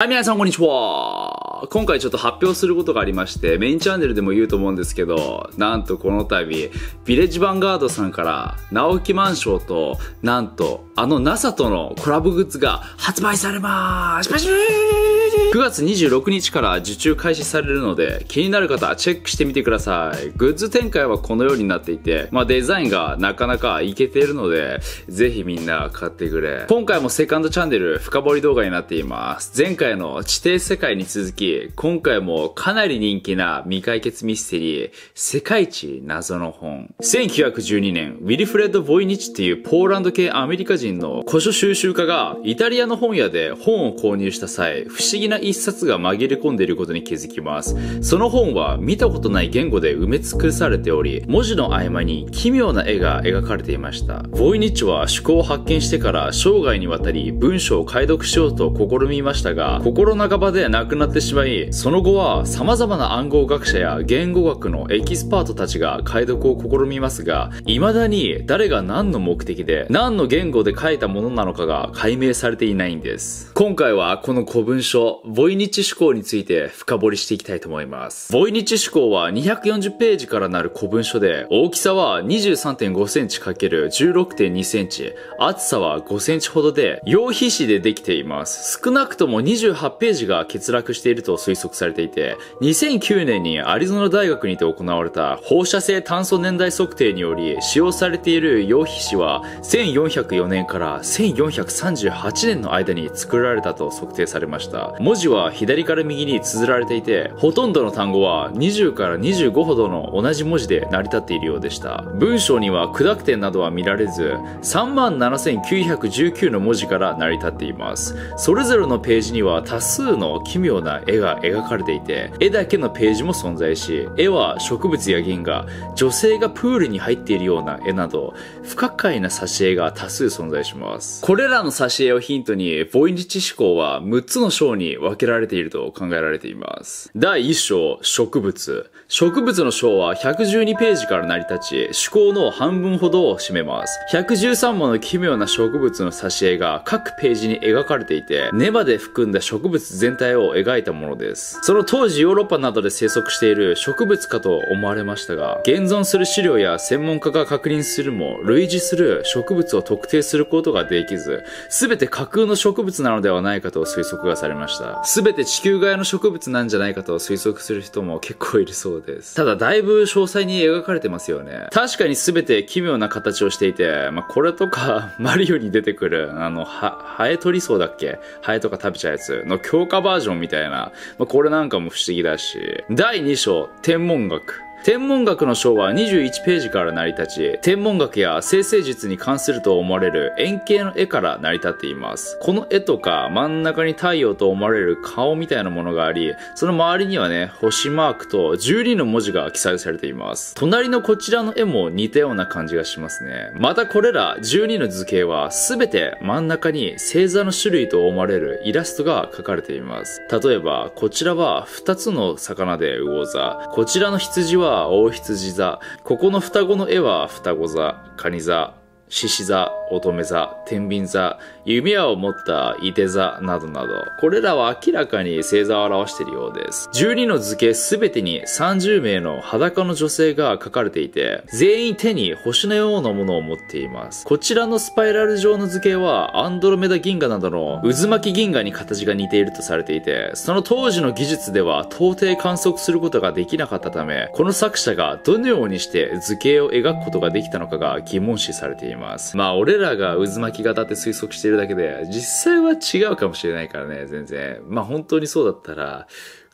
はい、皆さんこんにちは。今回ちょっと発表することがありまして、メインチャンネルでも言うと思うんですけど、なんとこの度、ビレッジヴァンガードさんから、直木マンションと、なんと、あの NASA とのコラボグッズが発売されまーす。9月26日から受注開始されるので、気になる方はチェックしてみてください。グッズ展開はこのようになっていて、まあデザインがなかなかいけているので、ぜひみんな買ってくれ。今回もセカンドチャンネル深掘り動画になっています。前回の地底世界に続き、今回もかなり人気な未解決ミステリー、世界一謎の本。1912年、ウィリフレッド・ボイニッチっていうポーランド系アメリカ人の古書収集家がイタリアの本屋で本を購入した際、不思議な一冊が紛れ込んでいることに気づきます。その本は見たことない言語で埋め尽くされており、文字の合間に奇妙な絵が描かれていました。ボイニッチは趣向を発見してから生涯にわたり文章を解読しようと試みましたが、心半ばで亡くなってしまい、その後は様々な暗号学者や言語学のエキスパートたちが解読を試みますが、未だに誰が何の目的で何の言語で書いたものなのかが解明されていないんです。今回はこの古文書、ボイニッチ思考について深掘りしていきたいと思います。ボイニッチ思考は240ページからなる古文書で、大きさは23.5センチ ×16.2 センチ、厚さは5センチほどで、用皮紙でできています。少なくとも28ページが欠落していると推測されていて、2009年にアリゾナ大学にて行われた放射性炭素年代測定により使用されている用皮紙は1404年から1438年の間に作られたと測定されました。文字は左から右に綴られていて、ほとんどの単語は20から25ほどの同じ文字で成り立っているようでした。文章には砕く点などは見られず、37,919の文字から成り立っています。それぞれのページには多数の奇妙な絵が描かれていて、絵だけのページも存在し、絵は植物や銀河、女性がプールに入っているような絵など、不可解な挿絵が多数存在します。これらの挿絵をヒントに、ボイニチ思考は6つの章に分けられていると考えられています。第1章、植物。植物の章は112ページから成り立ち、思考の半分ほどを占めます。113もの奇妙な植物の挿絵が各ページに描かれていて、根まで含んだ植物全体を描いたものです。その当時ヨーロッパなどで生息している植物かと思われましたが、現存する資料や専門家が確認するも、類似する植物を特定することができず、すべて架空の植物なのではないかと推測がされました。すべて地球外の植物なんじゃないかと推測する人も結構いるそうです。ただ、だいぶ詳細に描かれてますよね。確かにすべて奇妙な形をしていて、まあ、これとか、マリオに出てくる、あの、は、ハエ取りそうだっけ？ハエとか食べちゃうやつの強化バージョンみたいな、まあ、これなんかも不思議だし。第2章、天文学。天文学の章は21ページから成り立ち、天文学や生成術に関すると思われる円形の絵から成り立っています。この絵とか真ん中に太陽と思われる顔みたいなものがあり、その周りにはね、星マークと12の文字が記載されています。隣のこちらの絵も似たような感じがしますね。またこれら12の図形は全て真ん中に星座の種類と思われるイラストが描かれています。例えば、こちらは2つの魚で魚座、こちらの羊はは大羊座。ここの双子の絵は双子座、蟹座、獅子座、乙女座、天秤座、弓矢を持った伊手座などなど、これらは明らかに星座を表しているようです。12の図形すべてに30名の裸の女性が描かれていて、全員手に星のようなものを持っています。こちらのスパイラル状の図形は、アンドロメダ銀河などの渦巻き銀河に形が似ているとされていて、その当時の技術では到底観測することができなかったため、この作者がどのようにして図形を描くことができたのかが疑問視されています。まあ、俺らが渦巻き型って推測してるだけで、実際は違うかもしれないからね、全然。まあ本当にそうだったら、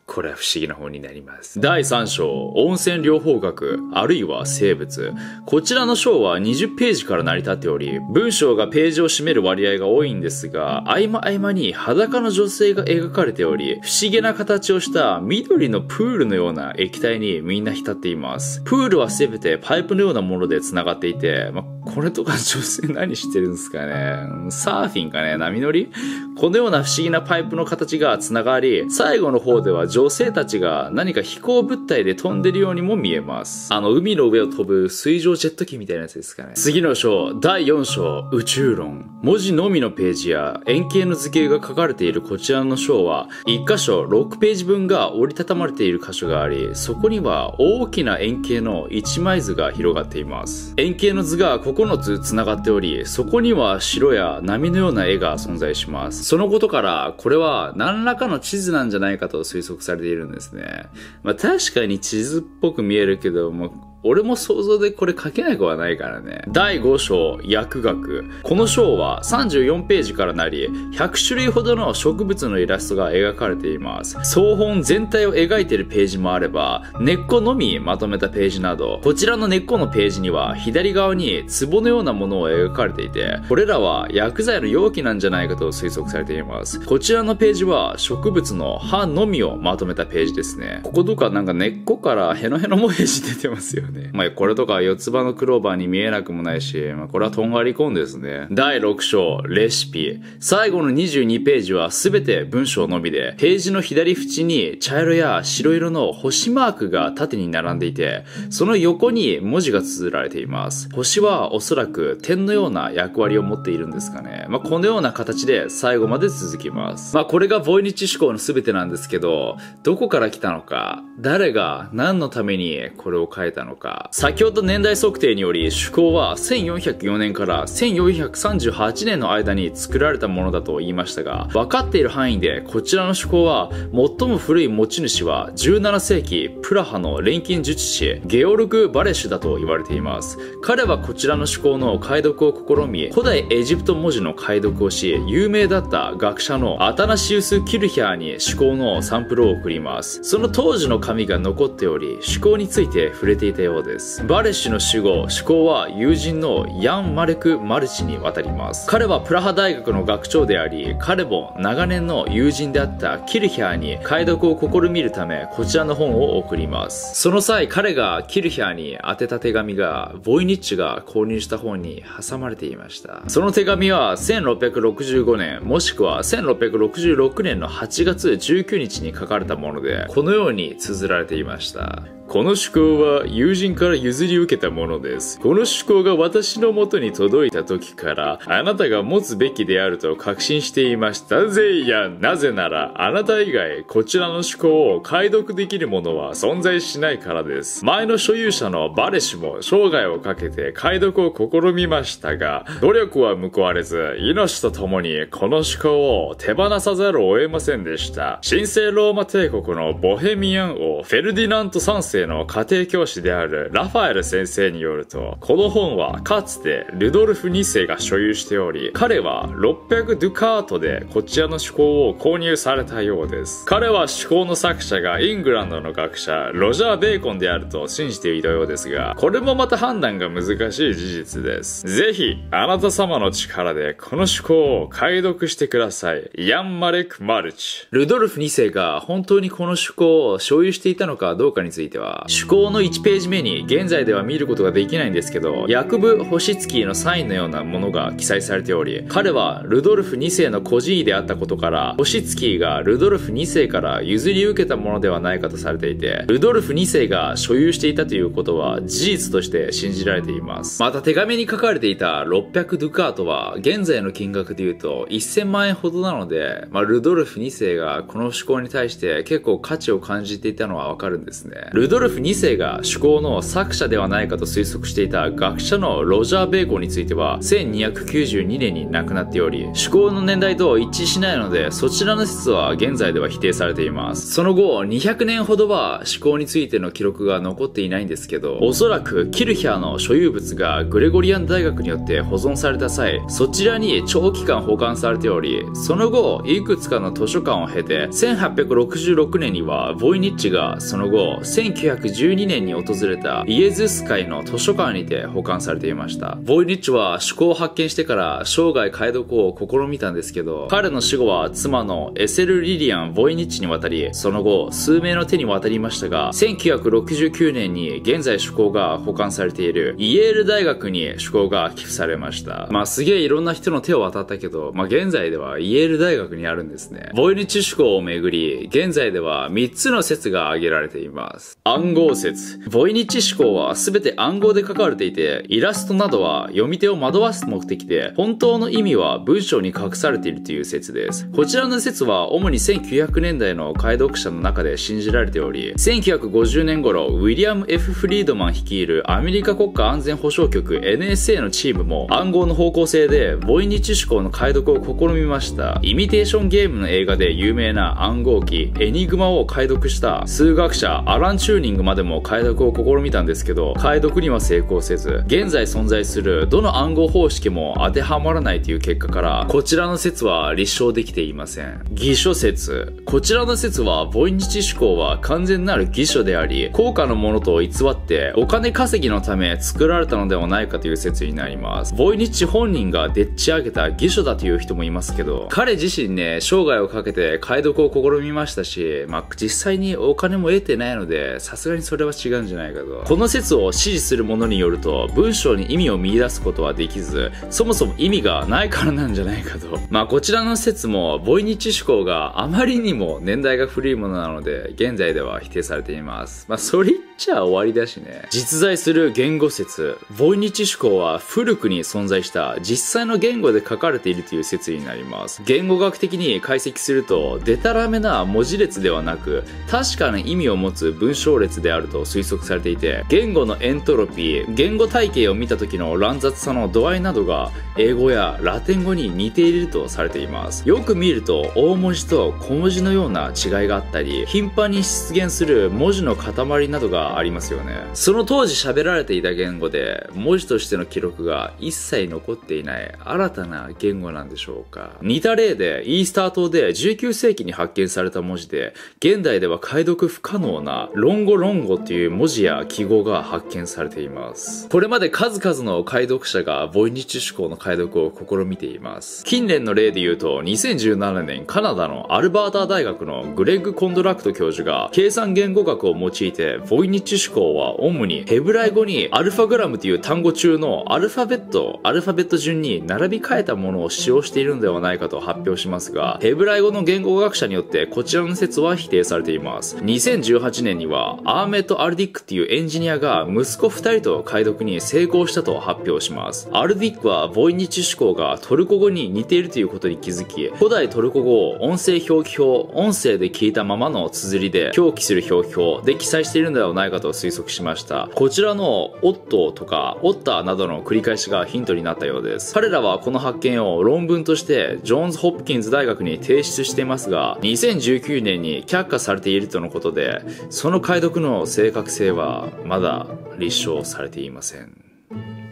これは不思議な本になります。第3章、温泉療法学、あるいは生物。こちらの章は20ページから成り立っており、文章がページを占める割合が多いんですが、合間合間に裸の女性が描かれており、不思議な形をした緑のプールのような液体にみんな浸っています。プールはすべてパイプのようなもので繋がっていて、まあ、これとか女性何してるんですかねサーフィンかね波乗り？このような不思議なパイプの形が繋がり、最後の方では女性たちが何か飛行物体で飛んでるようにも見えます。あの、海の上を飛ぶ水上ジェット機みたいなやつですかね。次の章、第4章、宇宙論。文字のみのページや円形の図形が書かれているこちらの章は、1箇所6ページ分が折りたたまれている箇所があり、そこには大きな円形の一枚図が広がっています。円形の図が9つ繋がっており、そこには城や波のような絵が存在します。そのことから、これは何らかの地図なんじゃないかと推測されているんですね。まあ確かに地図っぽく見えるけども、俺も想像でこれ書けなくはないからね。第5章、薬学。この章は34ページからなり、100種類ほどの植物のイラストが描かれています。総本全体を描いているページもあれば、根っこのみまとめたページなど、こちらの根っこのページには左側に壺のようなものを描かれていて、これらは薬剤の容器なんじゃないかと推測されています。こちらのページは植物の葉のみをまとめたページですね。こことかなんか根っこからヘノヘノもへじ出てますよね。ねまあこれとか四つ葉のクローバーに見えなくもないし、まあこれはとんがりコーンですね。第6章、レシピ。最後の22ページはすべて文章のみで、ページの左縁に茶色や白色の星マークが縦に並んでいて、その横に文字が綴られています。星はおそらく点のような役割を持っているんですかね。まあこのような形で最後まで続きます。まあこれがボイニッチ思考の全てなんですけど、どこから来たのか、誰が何のためにこれを書いたのか。先ほど年代測定により、趣向は1404年から1438年の間に作られたものだと言いましたが、分かっている範囲でこちらの趣向は最も古い持ち主は17世紀プラハの錬金術師ゲオルグ・バレシュだと言われています。彼はこちらの趣向の解読を試み、古代エジプト文字の解読をし、有名だった学者のアタナシウス・キルヒャーに趣向のサンプルを送ります。その当時の紙が残っており、趣向について触れていたようです。バレッシュの死後、趣向は友人のヤン・マレク・マルチに渡ります。彼はプラハ大学の学長であり、彼も長年の友人であったキルヒャーに解読を試みるため、こちらの本を送ります。その際、彼がキルヒャーに宛てた手紙が、ボイニッチが購入した本に挟まれていました。その手紙は1665年、もしくは1666年の8月19日に書かれたもので、このように綴られていました。この趣向は友人から譲り受けたものです。この趣向が私の元に届いた時から、あなたが持つべきであると確信していましたぜいや、なぜなら、あなた以外、こちらの趣向を解読できるものは存在しないからです。前の所有者のバレシも生涯をかけて解読を試みましたが、努力は報われず、命と共にこの趣向を手放さざるを得ませんでした。神聖ローマ帝国のボヘミアン王、フェルディナント3世生の家庭教師であるラファエル先生によると、この本はかつてルドルフ2世が所有しており、彼は600ドゥカートでこちらの趣向を購入されたようです。彼は趣向の作者がイングランドの学者、ロジャー・ベーコンであると信じていたようですが、これもまた判断が難しい事実です。ぜひ、あなた様の力でこの趣向を解読してください。ヤン・マレク・マルチ。ルドルフ2世が本当にこの趣向を所有していたのかどうかについては、趣向の1ページ目に現在では見ることができないんですけど、ヤクブ・ホシツキーのサインのようなものが記載されており、彼はルドルフ2世の孤児院であったことから、ホシツキーがルドルフ2世から譲り受けたものではないかとされていて、ルドルフ2世が所有していたということは事実として信じられています。また手紙に書かれていた600ドゥカートは、現在の金額で言うと1000万円ほどなので、まあ、ルドルフ2世がこの趣向に対して結構価値を感じていたのはわかるんですね。ルドドルフ2世が趣向の作者ではないかと推測していた学者のロジャー・ベーコンについては1292年に亡くなっており、趣向の年代と一致しないので、そちらの説は現在では否定されています。その後、200年ほどは趣向についての記録が残っていないんですけど、おそらくキルヒャーの所有物がグレゴリアン大学によって保存された際、そちらに長期間保管されており、その後、いくつかの図書館を経て、1866年にはボイニッチがその後、1912年に訪れたイエズス会の図書館にて保管されていました。ボイニッチは思考を発見してから生涯解読を試みたんですけど、彼の死後は妻のエセル・リリアン・ボイニッチに渡り、その後、数名の手に渡りましたが、1969年に現在趣向が保管されているイエール大学に趣向が寄付されました。まあすげえいろんな人の手を渡ったけど、まあ現在ではイエール大学にあるんですね。ボイニッチ趣向をめぐり、現在では3つの説が挙げられています。暗号説。ボイニッチ思考は全て暗号で書かれていて、イラストなどは読み手を惑わす目的で、本当の意味は文章に隠されているという説です。こちらの説は主に1900年代の解読者の中で信じられており、1950年頃、ウィリアム・ F・ フリードマン率いるアメリカ国家安全保障局 NSA のチームも暗号の方向性でボイニッチ思考の解読を試みました。イミテーションゲームの映画で有名な暗号機エニグマを解読した数学者アラン・チューニニングまでも解読を試みたんですけど、解読には成功せず、現在存在するどの暗号方式も当てはまらないという結果から、こちらの説は立証できていません。偽書説。こちらの説は、ボイニチ思考は完全なる偽書であり、高価のものと偽ってお金稼ぎのため作られたのではないかという説になります。ボイニッチ本人がでっち上げた偽書だという人もいますけど、彼自身ね、生涯をかけて解読を試みましたし、まあ、実際にお金も得てないので、さすがにそれは違うんじゃないかと。この説を支持する者によると、文章に意味を見出すことはできず、そもそも意味がないからなんじゃないかと。まあこちらの説も、ボイニッチ思考があまりにも年代が古いものなので、現在では否定されています。まあそれ言っちゃ終わりだしね。実在する言語説、ボイニッチ思考は古くに存在した実際の言語で書かれているという説になります。言語学的に解析すると、デタラメな文字列ではなく、確かな意味を持つ文章列であると推測されていて、言語のエントロピー、言語体系を見た時の乱雑さの度合いなどが英語やラテン語に似ているとされています。よく見ると大文字と小文字のような違いがあったり頻繁に出現する文字の塊などがありますよね。その当時喋られていた言語で文字としての記録が一切残っていない新たな言語なんでしょうか。似た例でイースター島で19世紀に発見された文字で現代では解読不可能なロンゴロンゴっていう文字や記号が発見されていますこれまで数々の解読者がボイニッチ思考の解読を試みています。近年の例で言うと、2017年カナダのアルバータ大学のグレッグ・コンドラクト教授が、計算言語学を用いて、ボイニッチ思考は主にヘブライ語にアルファグラムという単語中のアルファベット、アルファベット順に並び替えたものを使用しているのではないかと発表しますが、ヘブライ語の言語学者によってこちらの説は否定されています。2018年には、アーメット・アルディックっていうエンジニアが息子2人と解読に成功したと発表します。アルディックはボイニチ思考がトルコ語に似ているということに気づき、古代トルコ語を音声表記表、音声で聞いたままの綴りで表記する表記表で記載しているのではないかと推測しました。こちらのオットとかオッターなどの繰り返しがヒントになったようです。彼らはこの発見を論文としてジョーンズ・ホップキンズ大学に提出していますが、2019年に却下されているとのことで、その解読の正確性はまだ立証されていません。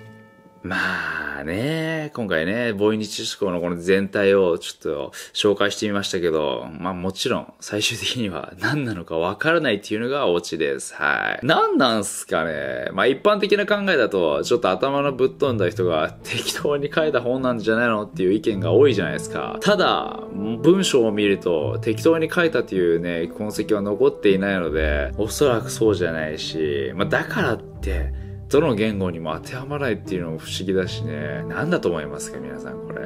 まあね、今回ね、ボイニチ思考のこの全体をちょっと紹介してみましたけど、まあもちろん最終的には何なのかわからないっていうのがオチです。はい。何なんすかね。まあ一般的な考えだと、ちょっと頭のぶっ飛んだ人が適当に書いた本なんじゃないのっていう意見が多いじゃないですか。ただ、文章を見ると適当に書いたっていうね、痕跡は残っていないので、おそらくそうじゃないし、まあだからって、どの言語にも当てはまらないっていうのも不思議だしね。何だと思いますか皆さんこれ。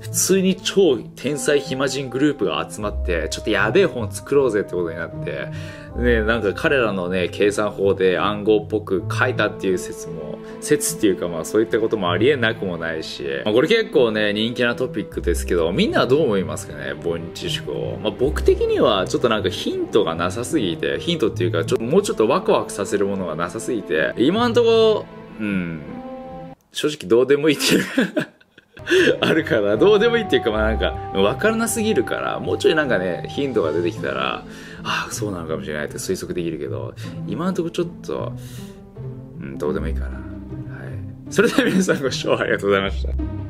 普通に超天才暇人グループが集まって、ちょっとやべえ本作ろうぜってことになって、ね、なんか彼らのね、計算法で暗号っぽく書いたっていう説も、説っていうかまあそういったこともありえなくもないし、まあ、これ結構ね、人気なトピックですけど、みんなはどう思いますかね、ボインチ思考。まあ僕的にはちょっとなんかヒントがなさすぎて、ヒントっていうか、ちょっともうちょっとワクワクさせるものがなさすぎて、今んところ、うん、正直どうでもいいっていう あるから、どうでもいいっていうか、まあなんか、わからなすぎるから、もうちょいなんかね、頻度が出てきたら、ああ、そうなのかもしれないって推測できるけど、今のところちょっと、うん、どうでもいいかな。はい。それでは皆さんご視聴ありがとうございました。